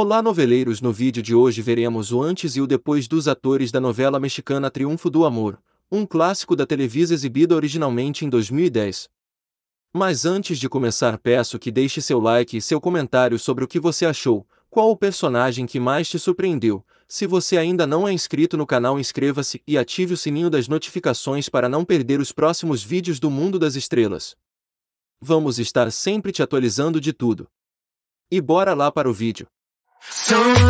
Olá noveleiros, no vídeo de hoje veremos o antes e o depois dos atores da novela mexicana Triunfo do Amor, um clássico da Televisa exibida originalmente em 2010. Mas antes de começar peço que deixe seu like e seu comentário sobre o que você achou, qual o personagem que mais te surpreendeu, se você ainda não é inscrito no canal inscreva-se e ative o sininho das notificações para não perder os próximos vídeos do Mundo das Estrelas. Vamos estar sempre te atualizando de tudo. E bora lá para o vídeo. So